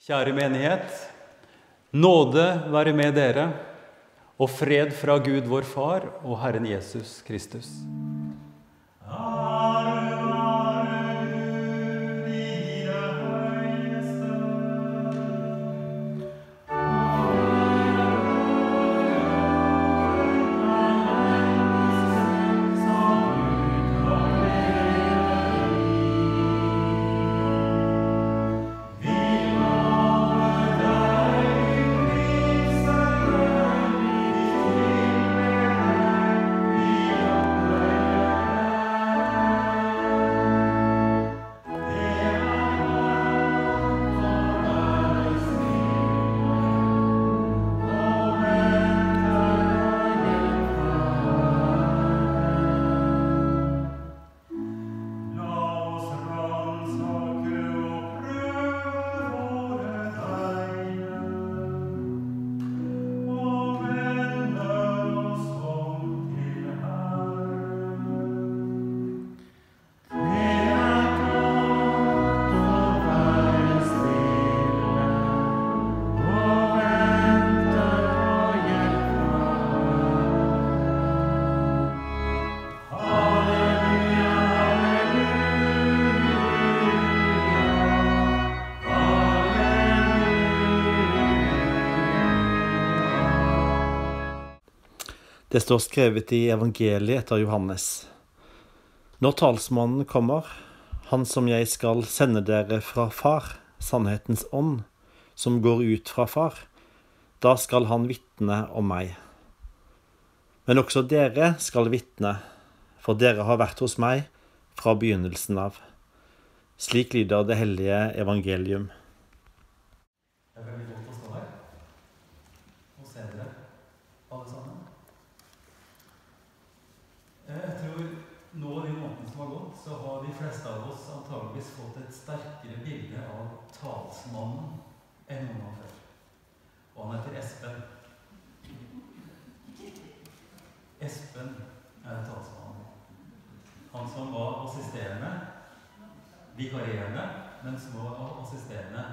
Kjære menighet. Nåde være med dere, og fred fra Gud vår Far og Herren Jesus Kristus. Det står skrevet i evangeliet etter Johannes. Når talsmannen kommer, han som jeg skal sende dere fra Far, sannhetens ånd, som går ut fra Far, da skal han vitne om meg. Men også dere skal vitne, for dere har vært hos meg fra begynnelsen av. Slik lyder det hellige evangelium. Det er veldig godt å stå her og se dere, alle sammen. Eh, Jeg tror nå i måneden som har gått, så har de fleste av antageligvis fått et sterkere bilde av talsmannen enn noen gang før. Og han heter Espen. Espen er talsmannen. Han som var assisterende, vikarierende, men som var assisterende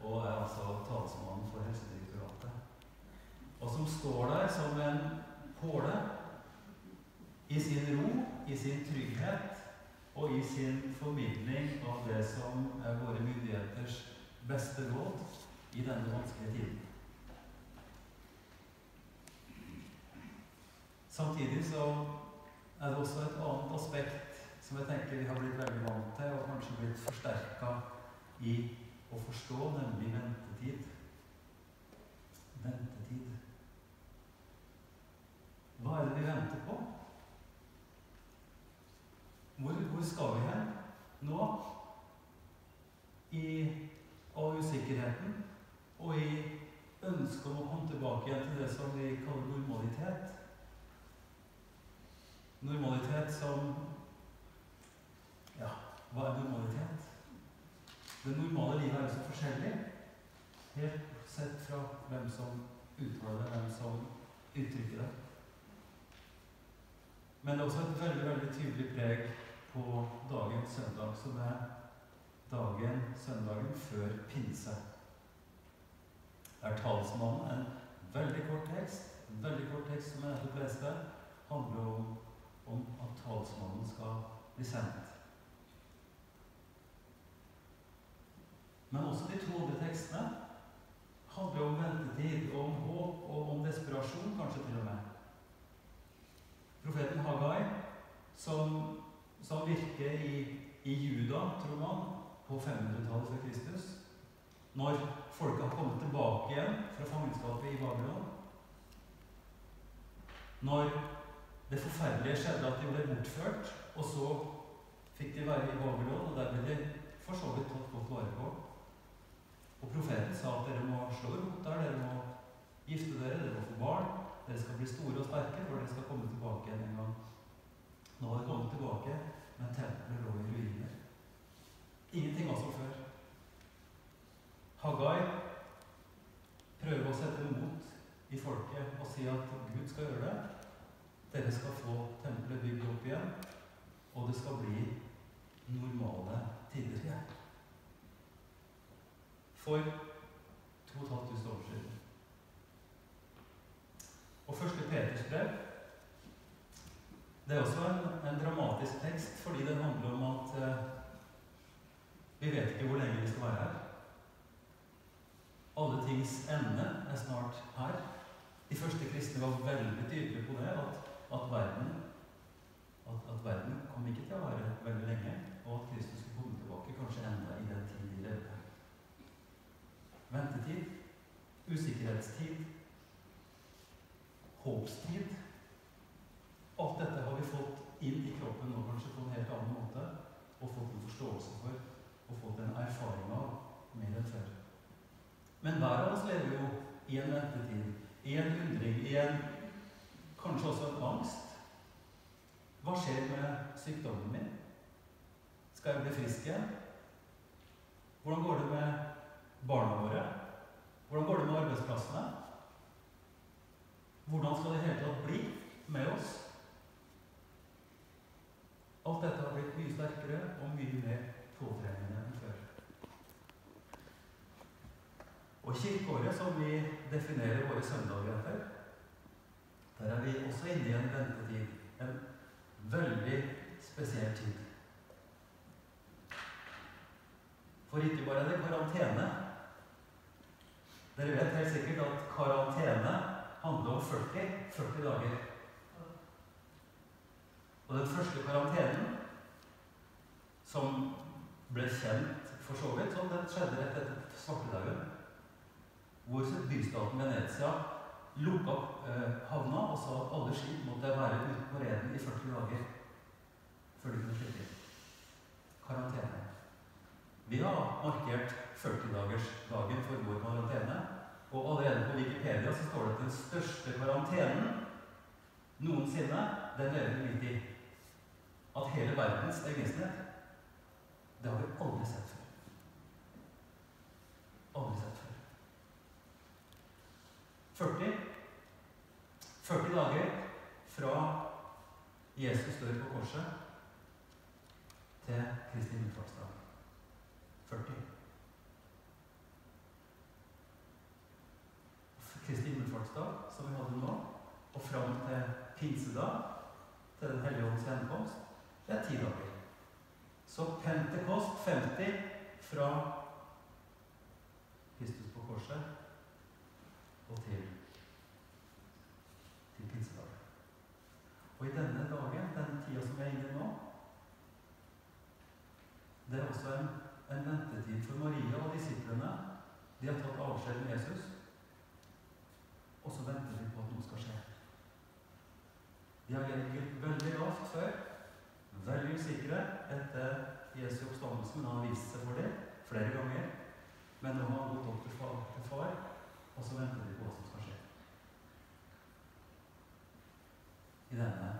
og er altså talsmannen for Helsedirektoratet. Og som står der som en påle i sin ro, i sin trygghet og i sin formidling av det som er våre myndigheters beste råd i denne vanskelige tiden. Samtidig så er det også et annet aspekt som jeg tenker vi har blitt veldig vant til, og kanskje blitt forsterka i å forstå, nemlig ventetid. Hva er det vi venter på? Hvor, hvor skal vi hen nå? I all usikkerheten og i ønsket om å komme tilbake igjen til det som vi kaller normalitet. Normalitet som Ja, hva er normalitet? Det normale livet er jo så forskjellig. Helt sett fra hvem som uttaler det, hvem som uttrykker det. Men det er også et veldig veldig tydelig preg på dagen søndag, som er dagen søndagen før pinse. Der talsmannen, en veldig kort tekst, en veldig kort tekst som jeg nettopp leste, handler om, om at talsmannen skal bli sendt. Men også de to andre tekstene handler om ventetid, om håp og om desperasjon, kanskje til og med. Profeten Hagai, som, som virker i, i Juda, tror man, på 500-tallet før Kristus, når folket har kommet tilbake igjen fra fangenskapet i Babylon, når det forferdelige skjedde at de ble bortført, og så fikk de være i Babylon, og der ble de for så vidt tatt godt vare på. Og profeten sa at dere må slå rot der, dere må gifte dere, dere må få barn. Dere skal bli store og sterke, for dere skal komme tilbake igjen en gang. Nå har de kommet tilbake, men tempelet lå i ruiner. Ingenting var som før. Haggai prøver å sette mot i folket og si at Gud skal gjøre det. Dere skal få tempelet bygd opp igjen, og det skal bli normale tider igjen. For 2500 år siden. Og første Peters brev det er også en, en, dramatisk tekst fordi den handler om at eh, vi vet ikke hvor lenge vi skal være her. Alle tings ende er snart her. De første kristne var veldig tydelige på det, at, at, verden, at, at verden kom ikke til å være veldig lenge, og at Kristus skulle komme tilbake kanskje enda i den tid de levde. Ventetid, usikkerhetstid, håpstid. Alt dette har vi fått inn i kroppen nå kanskje på en helt annen måte, og fått en forståelse for, og fått en erfaring av mer enn før. Men hver av oss lever jo i en ventetid, i en undring, i en kanskje også en angst. Hva skjer med sykdommen min? Skal jeg bli frisk igjen? Hvordan går det med barna våre? Hvordan går det med arbeidsplassene? Hvordan skal det hele tatt bli med oss? Alt dette har blitt mye sterkere og mye mer påtrengende enn før. Og kirkeåret, som vi definerer våre søndager etter, der er vi også inne i en ventetid. En veldig spesiell tid. For ikke bare er det karantene. Dere vet helt sikkert at karantene handler om 40, 40 dager. Og den første karantenen, som ble kjent for så vidt, så den skjedde rett etter svartedauden hvor bystaten Venezia lukka opp eh, havna og sa at alle skip måtte være ute på reden i 40 dager før de kunne slippe inn. Karantene. Vi har markert 40-dagersdagen for vår karantene. Og allerede på Wikipedia så står det at den største karantenen noensinne, den lever midt i. At hele verdens egenhet, det har vi aldri sett før. Aldri sett før. 40. 40 dager fra Jesus dør på korset, til Kristi himmelfartsdag. 40. Kristi himmelfartsdag, som vi hadde nå, og fram til pinsedag, til Den hellige ånds gjenkomst, det er ti dager. Så Pentecost 50 fra Kristus på korset og til, til pinsedagen. Og i denne dagen, denne tida som vi er inne i nå, det er også en, en ventetid for Maria og disiplene. De har tatt avskjed med Jesus, og så venter de på at noe skal skje. De har ligget veldig lavt før, veldig usikre etter Jesu oppstandelse, men han har vist seg for dem flere ganger. Men nå har han gått opp til far, og så venter de på hva som skal skje. I denne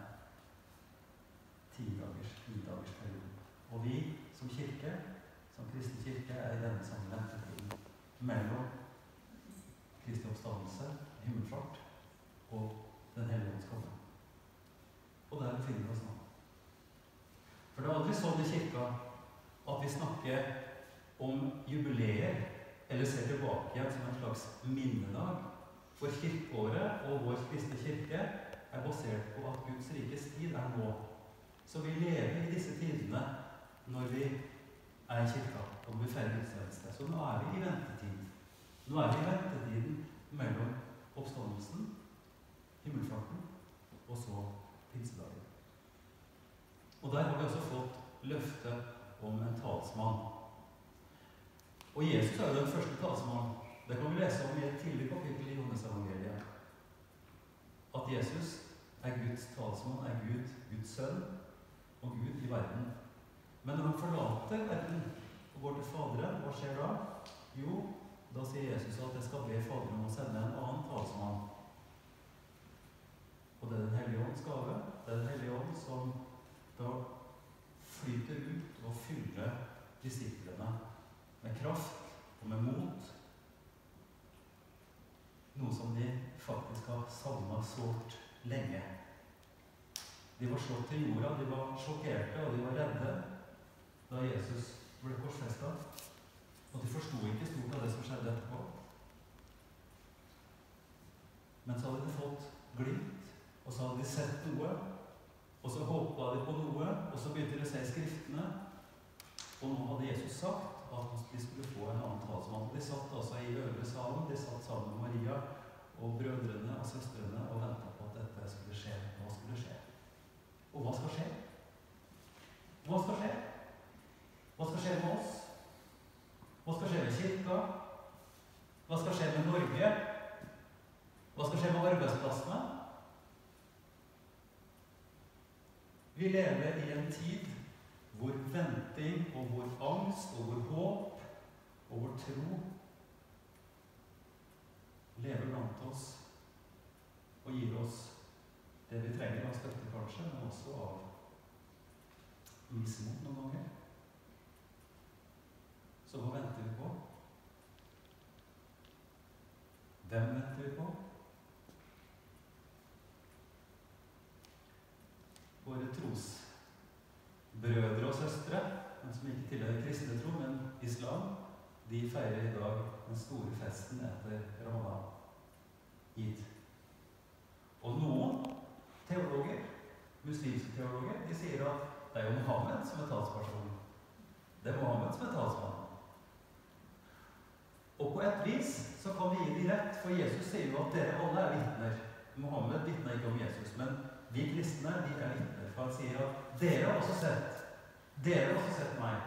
tidagers, nidagers perioden. Og vi som kirke, som kristen kirke, er i denne samme ventetiden mellom Kristi oppstandelse, himmelfart, og Den hellige ånds komme. Og der befinner vi oss nå. For det er aldri sånn i kirka at vi snakker om jubileer eller ser tilbake igjen som en slags minnedag. For kirkeåret og vår kristne kirke er basert på at Guds rikes tid er nå. Så vi lever i disse tidene når vi er kirka og vi feirer gudstjeneste. Så nå er vi i ventetid. Nå er vi i ventetiden mellom oppstandelsen, himmelfarten, og så pinsedagen. Og der har vi også fått løftet om en talsmann. Og Jesus er jo den første talsmannen. Det kan vi lese om i et tidligere kapittel i Johannes-evangeliet. At Jesus er Guds talsmann, er Gud, Guds sønn og Gud i verden. Men når han forlater verden og går til Faderen, hva skjer da? Jo, da sier Jesus at det skal be Faderen om å sende en annen talsmann. Og det er Den hellige ånds gave. Det er Den hellige ånd som da flyter ut og fyller disiplene med kraft og med mot. Noe som de faktisk har savna sårt lenge. De var slått til jorda, de var sjokkerte og de var redde da Jesus ble korsfesta. Og de forsto ikke stort av det som skjedde etterpå. Men så hadde de fått glimt, og så hadde de sett noe. Og så håpa de på noe, og så begynte de å se Skriftene. Og nå hadde Jesus sagt at de skulle få en annen talsmann. De satt altså i øvre salen, de satt sammen med Maria og brødrene og søstrene og venta på at dette skulle skje. Hva skulle skje? Og hva skal skje? Hva skal skje? Hva skal skje med oss? Hva skal skje med Kirka? Hva skal skje med Norge? Hva skal skje med arbeidsplassene? Vi lever i en tid hvor venting og hvor angst og hvor håp og hvor tro lever blant oss og gir oss det vi trenger av støtte, kanskje, men også av mismot noen ganger. Så hva venter vi på? Hvem venter vi på? Våre trosbrødre og -søstre, men som ikke tilhører kristne tro, men islam, de feirer i dag den store festen etter ramadan. id. Og noen teologer, muslimske teologer, de sier at det er jo Mohammed som er talspersonen. Det er Mohammed som er talsmannen. Og på et vis så kan vi gi dem rett, for Jesus sier jo at dere alle er vitner. Mohammed vitna ikke om Jesus, men vi kristne de er vitner. For han sier at dere har også sett. Dere har også sett meg.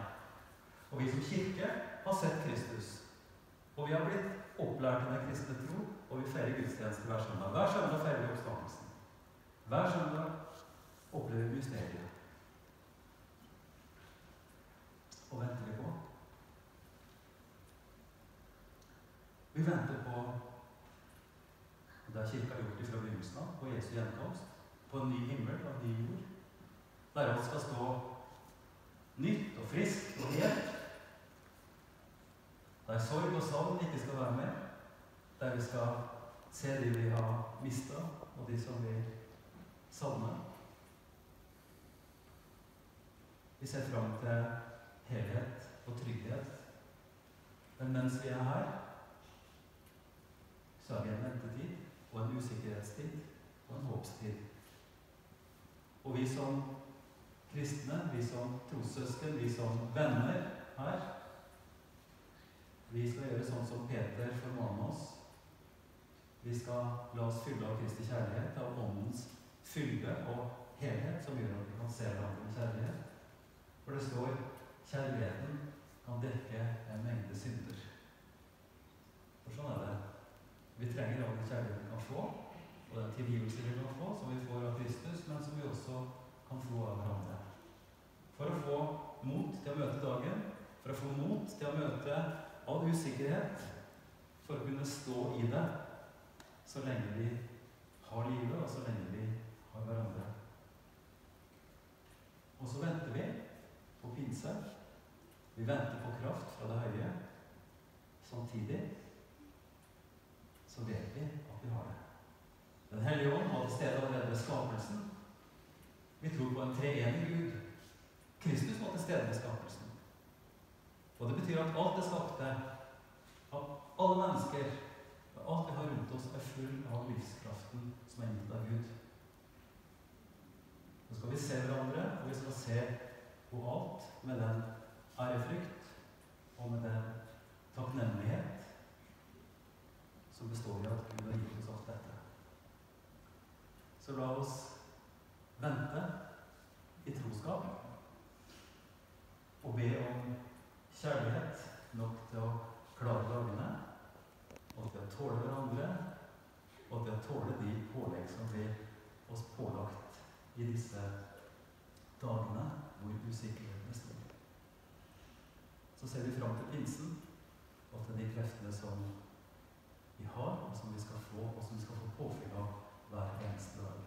Og vi som kirke har sett Kristus. Og vi har blitt opplært i den kristne tro, og vi feirer gudstjeneste hver søndag. Hver søndag feirer vi oppstandelsen. Hver søndag opplever vi mysteriet. Og venter vi på Vi venter på og Det har Kirka gjort det fra begynnelsen av, på Jesu gjenkomst. På en ny himmel og en ny jord. Der alt skal stå nytt og friskt og helt. Der sorg og savn ikke skal være med. Der vi skal se de vi har mista, og de som vi savner. Vi ser fram til helhet og trygghet. Men mens vi er her, så har vi en ventetid og en usikkerhetstid og en håpstid. Og vi som kristne, vi som trossøsken, vi som venner her, vi skal gjøre sånn som Peter formaner oss. Vi skal la oss fylle av Kristi kjærlighet, av Åndens fylde og helhet, som gjør at vi kan se hverandre med kjærlighet. For det står kjærligheten kan dekke en mengde synder. For sånn er det. Vi trenger all den kjærligheten vi kan få, og den tilgivelse vi kan få, som vi får av Kristus, men som vi også kan få av hverandre. For å få mot til å møte dagen, for å få mot til å møte all usikkerhet, for å kunne stå i det så lenge vi har livet, og så lenge vi har hverandre. Og så venter vi på pinse. Vi venter på kraft fra det høye. Samtidig så vet vi at vi har det. Den hellige ånd var til stede allerede ved skapelsen. Vi tror på en treenig Gud. Kristus var til stede ved skapelsen. Og det betyr at alt det skapte, av alle mennesker, alt vi har rundt oss, er full av livskraften som er gitt av Gud. Nå skal vi se hverandre, og vi skal se på alt med den ærefrykt og med den takknemlighet som består i at Gud har gitt oss alt dette. Så la oss vente i troskap og be om kjærlighet nok til å klare dagene, og til å tåle hverandre, og til å tåle de pålegg som blir oss pålagt i disse dagene hvor usikkerheten er stor. Så ser vi fram til pinsen og til de kreftene som vi har, og som vi skal få, og som vi skal få påfyll av hver eneste dag.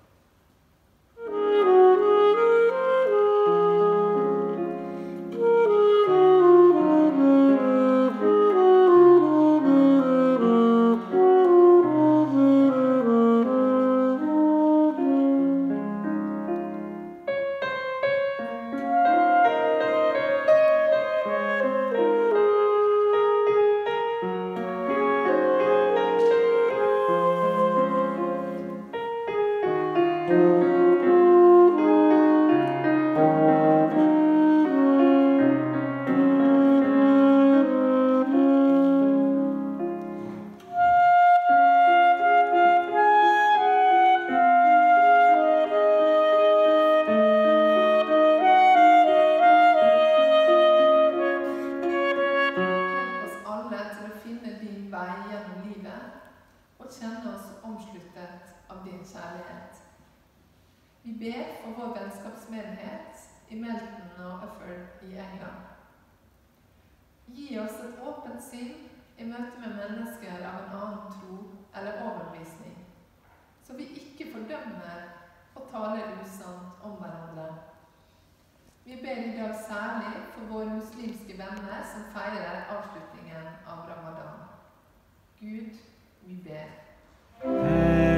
livet og kjenne oss omsluttet av din kjærlighet. Vi ber for vår vennskapsmenighet i Melton og Ufford i England. Gi oss et åpent syn i møte med mennesker av en annen tro eller overbevisning, så vi ikke fordømmer og taler usant om hverandre. Vi ber i dag særlig for våre muslimske venner som feirer avslutningen av ramadan. Gud, vi ber.